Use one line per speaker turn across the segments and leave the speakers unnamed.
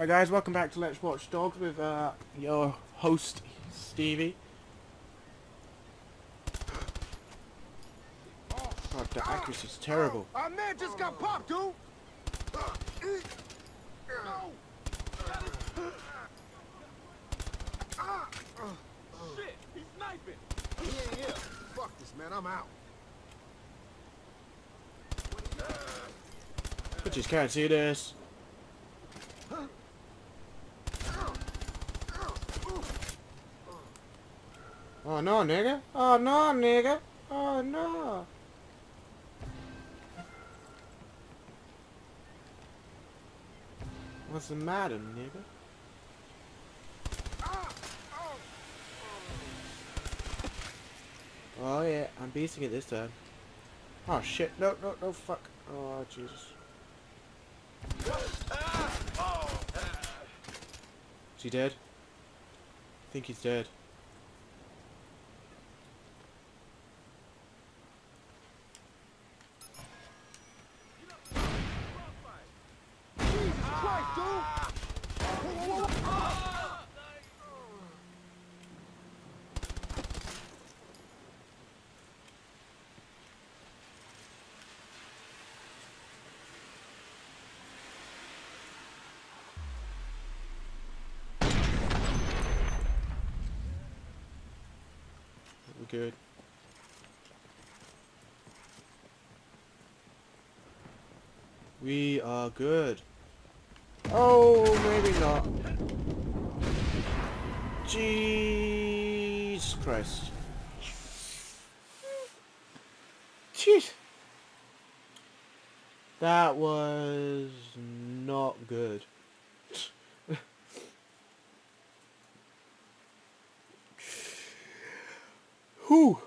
Hi guys, welcome back to Let's Watch Dogs with uh, your host Stevey. God, the accuracy's terrible.
Our man just got popped, dude. Shit, he's sniping. He ain't here. Fuck this, man. I'm out.
I just can't see this. Oh no, nigga. Oh no, nigga. Oh no. What's the matter, nigga? Oh yeah, I'm beating it this time. Oh shit, no, no, no, fuck. Oh, Jesus. Is he dead? I think he's dead. Good. We are good. Oh, maybe not. Jesus Christ. Jeez. That was not good. Whew.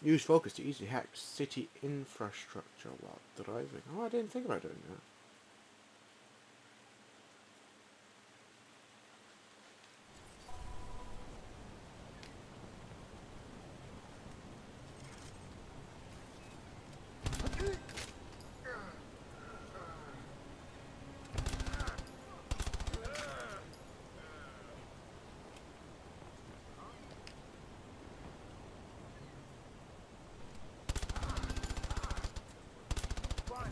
Use focus to easily hack city infrastructure while driving. Oh, I didn't think about doing that.
Fine.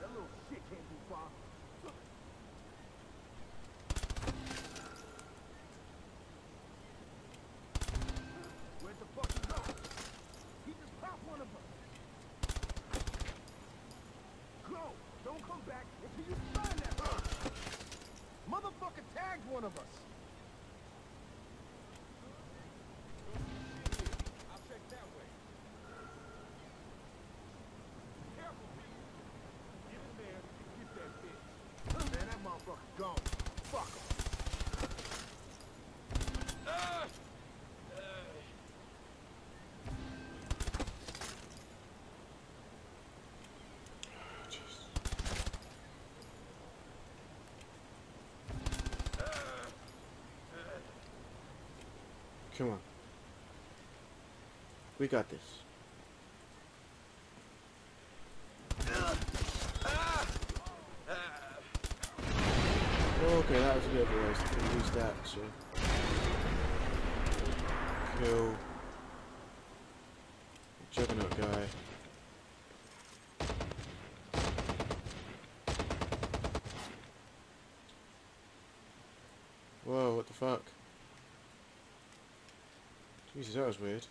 That little shit can't be far. Where'd the fuck he go? He just popped one of us. Go! Don't come back until you find that fuck. Motherfucker tagged one of us. I'll check that way. Careful, Pete. Get in there and get that bitch. Man, that motherfucker's gone. Fuck him.
Come on. We got this. Okay, that was a waste. I can use that, so. Kill. Juggernaut guy. Whoa, what the fuck? Jesus, that was weird.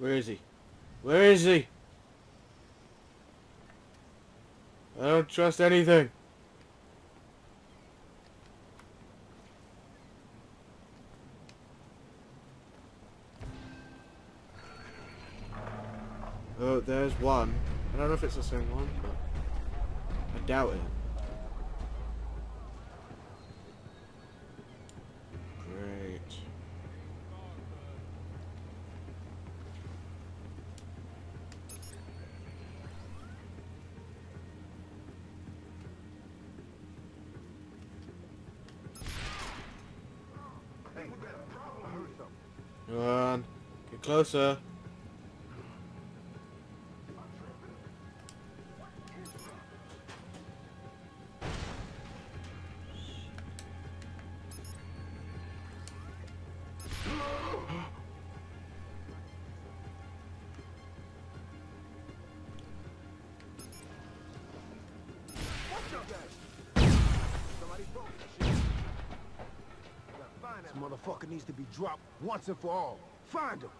Where is he? Where is he? I don't trust anything. Oh, there's one. I don't know if it's the same one, but I doubt it. Come on. Get closer.
Dropped once and for all. Find him.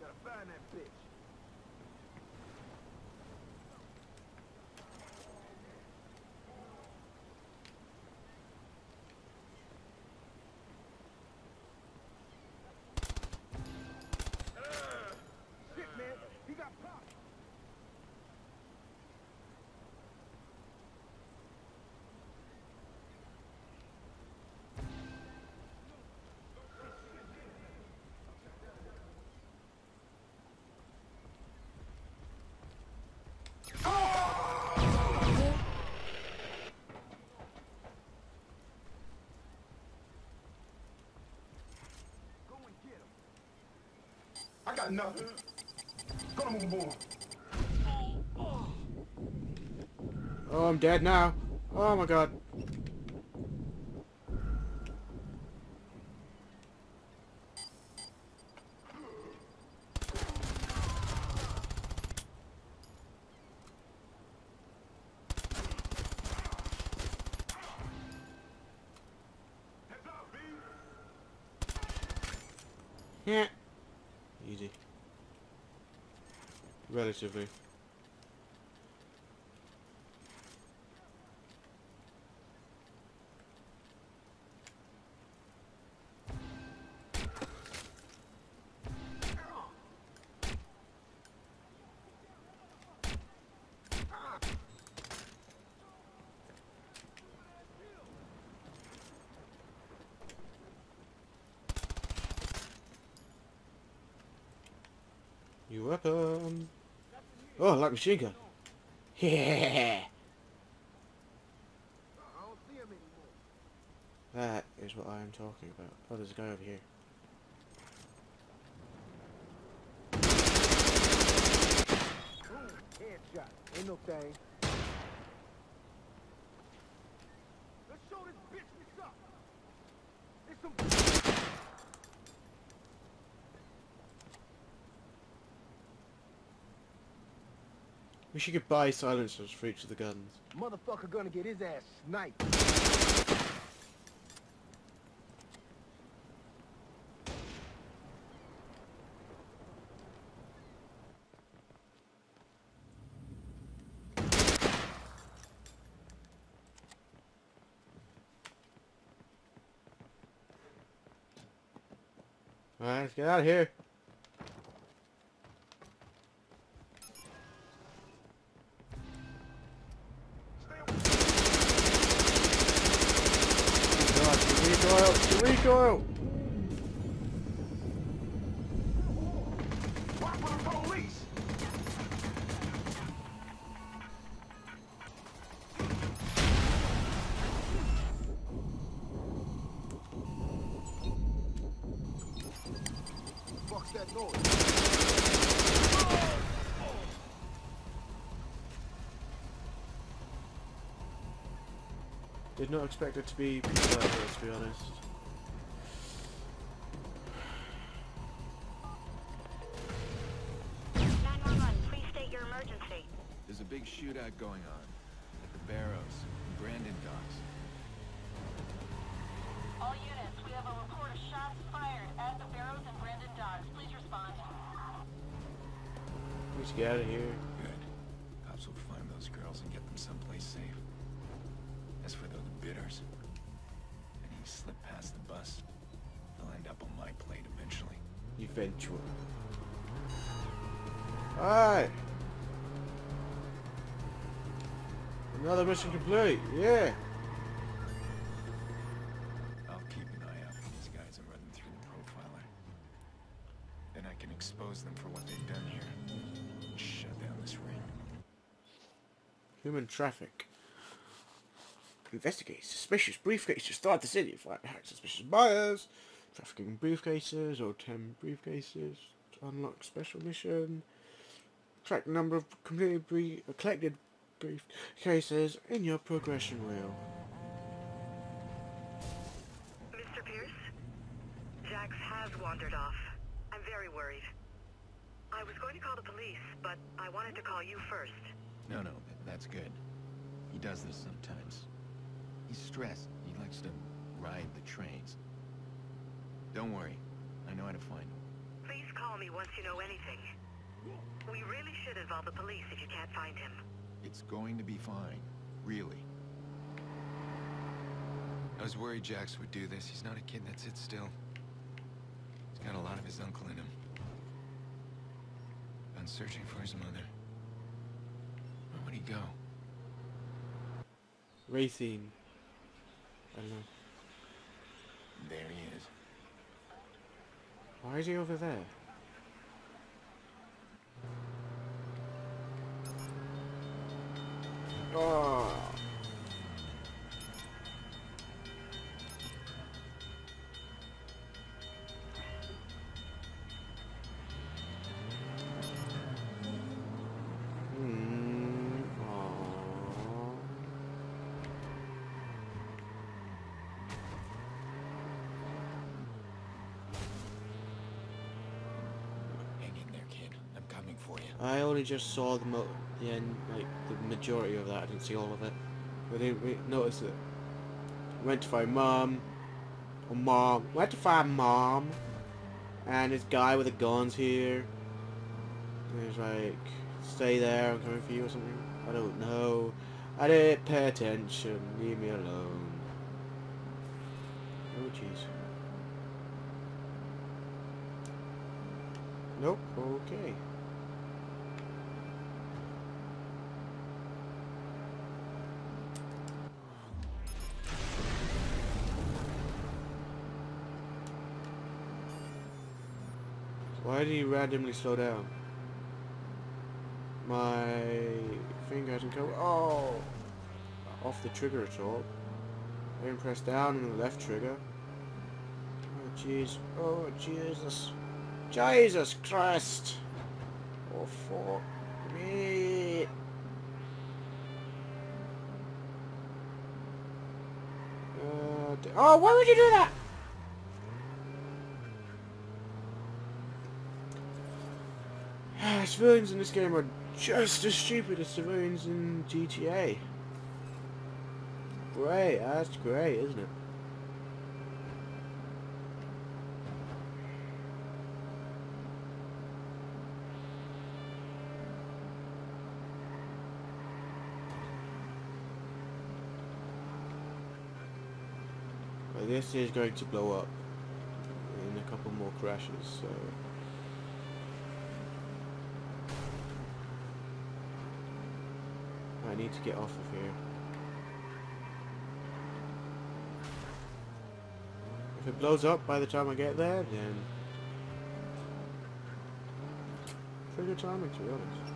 Gotta find that bitch. Shit, man. He got popped. Go and get him.
I got nothing. On.
Oh, I'm dead now. Oh my god.
Heads up, B.
Yeah. Easy. Relatively. New weapon. Oh, like machine gun. Yeah.
I don't see him anymore.
That is what I am talking about. Oh, there's a guy over here.
Boom. Headshot. Ain't no thing. Let's show this bitch what's up. It's some
We should get buy silencers for each of the guns.
motherfucker gonna get his ass sniped.
Alright, let's get out of here.
That noise?
Did not expect it to be people out here, to be honest.
Please state your emergency.
There's a big shootout going on
get out of here.
Good. Cops will find those girls and get them someplace safe. As for those bidders, and he slip past the bus, they'll end up on my plate eventually.
Eventual. Alright. Another mission complete. Yeah. Human traffic. Investigate suspicious briefcases throughout the city. Find hack suspicious buyers. Trafficking in briefcases or 10 briefcases. Unlock special mission. Track the number of completely brief, uh, collected briefcases in your progression wheel.
Mr. Pearce? Jax has wandered off. I'm very worried. I was going to call the police, but I wanted to call you first.
No, no, th- that's good. He does this sometimes. He's stressed. He likes to ride the trains. Don't worry. I know how to find him.
Please call me once you know anything. We really should involve the police if you can't find him.
It's going to be fine. Really. I was worried Jax would do this. He's not a kid that sits still. He's got a lot of his uncle in him. Been searching for his mother. Where would he go?
Racing. I don't know.
There he is.
Why is he over there? Oh. Hmm. Aw.
Hang in there, kid. I'm coming for you.
I only just saw the the end, like the majority of that. I didn't see all of it. I didn't re- notice it. Went to find mom. Mom. Went to find mom. And this guy with the guns here. He's like, stay there. I'm coming for you or something. I don't know. I didn't pay attention. Leave me alone. Oh jeez. Nope. Okay. Why did he randomly slow down? My finger hasn't come. Oh! Off the trigger at all. I didn't press down on the left trigger. Oh jeez. Oh Jesus. Jesus Christ! Oh fuck me! Uh, oh, why would you do that? Civilians in this game are just as stupid as civilians in GTA. Great, that's great, isn't it? Well, this is going to blow up in a couple more crashes, so... I need to get off of here. If it blows up by the time I get there, then... Pretty timing, to be honest.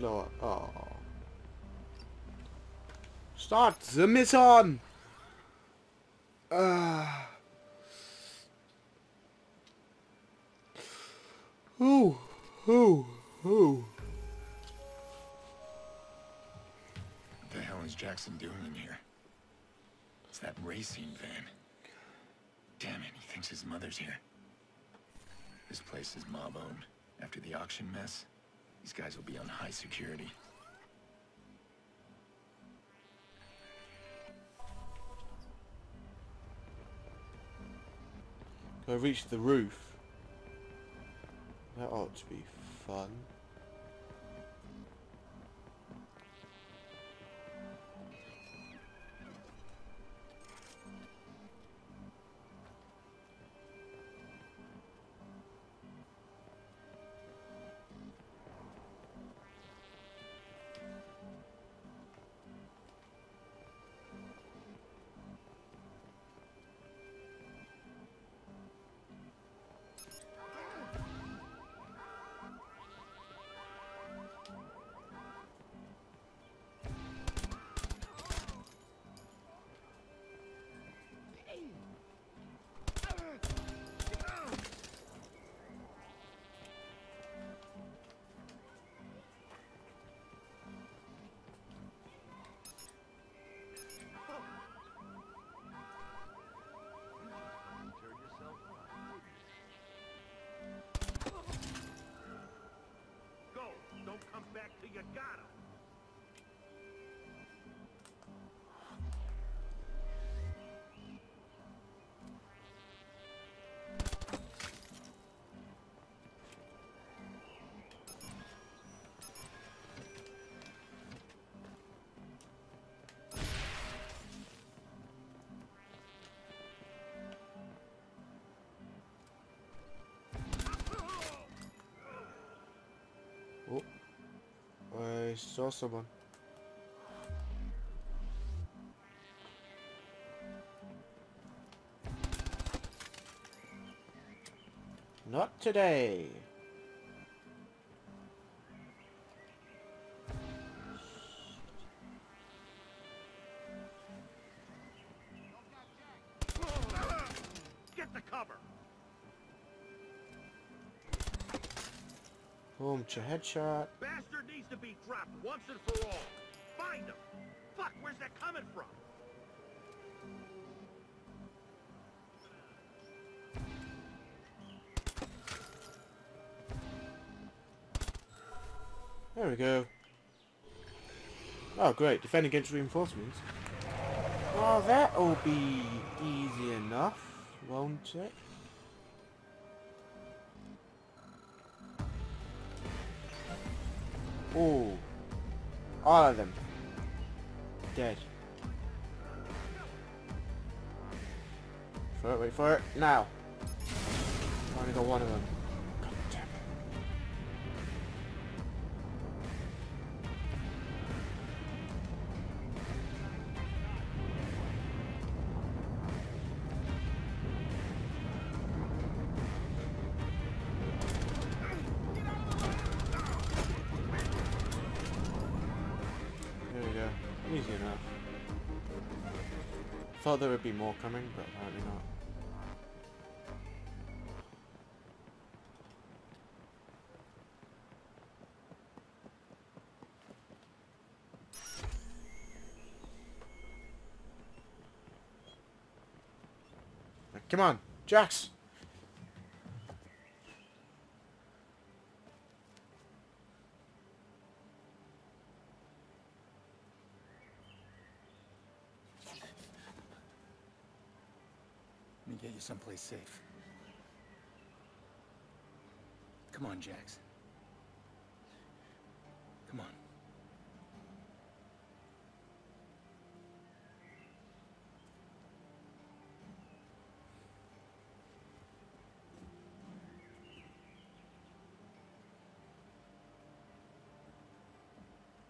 Blow up. Oh. Start the mission! Uh. Ooh, ooh, ooh.
What the hell is Jackson doing in here? It's that racing van. Damn it, he thinks his mother's here. This place is mob-owned. After the auction mess, these guys will be on high security.
I reached the roof. That ought to be fun. I saw someone. Not today.
Get the cover.
Boom, a headshot.
Once and for all. Find him. Fuck, where's that coming from?
There we go. Oh, great. Defend against reinforcements. Well, that'll be easy enough, won't it? Oh. All of them. Dead. For it, wait for it. Now. I only got one of them. Thought there would be more coming, but apparently not. Come on, Jax!
You someplace safe. Come on, Jax. Come on.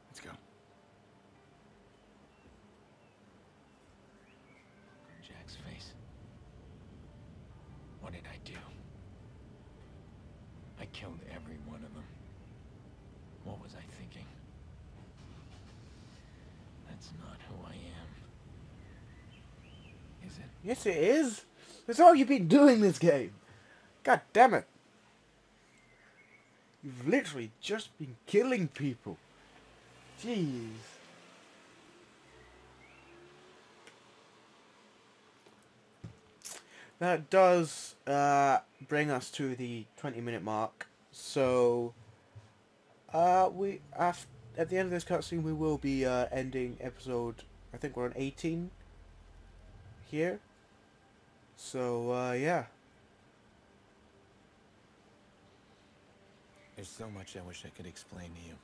Let's go. What did I do? I killed every one of them. What was I thinking? That's not who I am. Is it?
Yes, it is. That's all you've been doing this game. God damn it. You've literally just been killing people. Jeez. That does uh, bring us to the 20 minute mark. So, uh, we at the end of this cutscene, we will be uh, ending episode. I think we're on 18 here. So, uh, yeah.
There's so much I wish I could explain to you.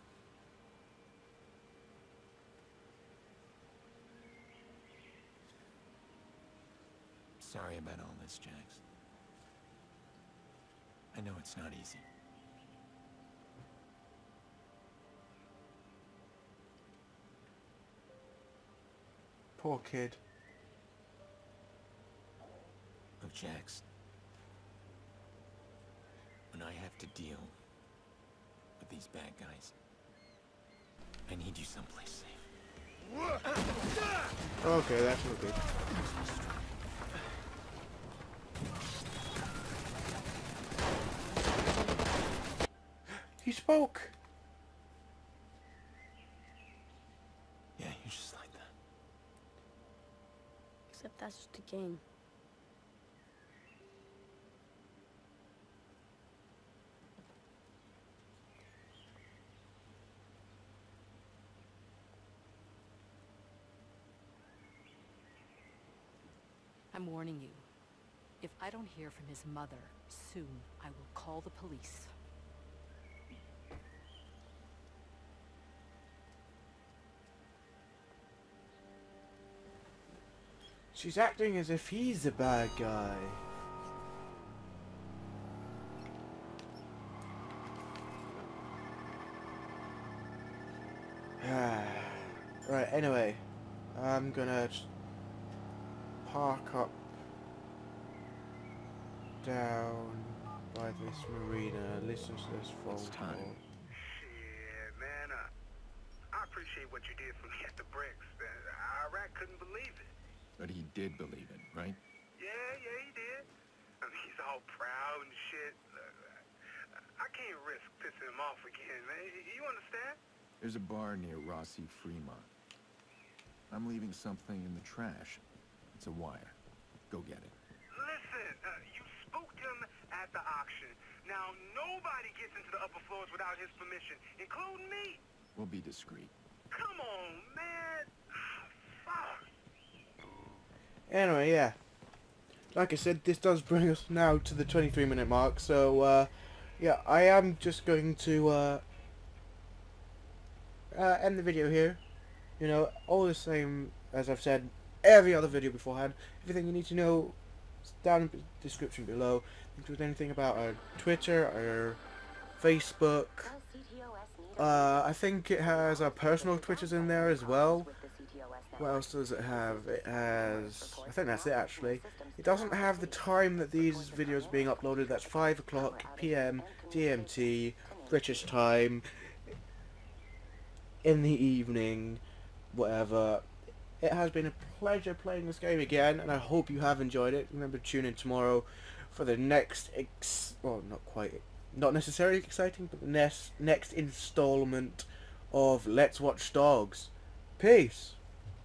Sorry about all this, Jax. I know it's not easy.
Poor kid.
Look, Jax. When I have to deal with these bad guys, I need you someplace safe.
Okay, that's no good. He spoke.
Yeah, you're just like that.
Except that's just a game.
I'm warning you. If I don't hear from his mother soon, I will call the police.
She's acting as if he's the bad guy. right, anyway. I'm gonna just park up down by this marina, listen to this phone call.
Shit, man. Uh, I appreciate what you did for me at the bricks. Uh, Iraq couldn't believe it.
But he did believe it, right?
Yeah, yeah, he did. I mean, he's all proud and shit. I can't risk pissing him off again, man. You understand?
There's a bar near Rossi Fremont. I'm leaving something in the trash. It's a wire. Go get it.
Listen, uh, you spooked him at the auction. Now, nobody gets into the upper floors without his permission, including me.
We'll be discreet.
Come on, man. Fuck.
Anyway, yeah. Like I said, this does bring us now to the 23 minute mark. So, uh, yeah, I am just going to uh, uh, end the video here. You know, all the same as I've said every other video beforehand. Everything you need to know is down in the description below. If Include anything about our Twitter, our Facebook. Uh, I think it has our personal Twitters in there as well. What else does it have? It has... I think that's it actually. It doesn't have the time that these videos are being uploaded. That's 5 o'clock PM GMT, British time, in the evening, whatever. It has been a pleasure playing this game again, and I hope you have enjoyed it. Remember to tune in tomorrow for the next, ex well, not quite, not necessarily exciting, but the next, next installment of Let's Watch Dogs. Peace.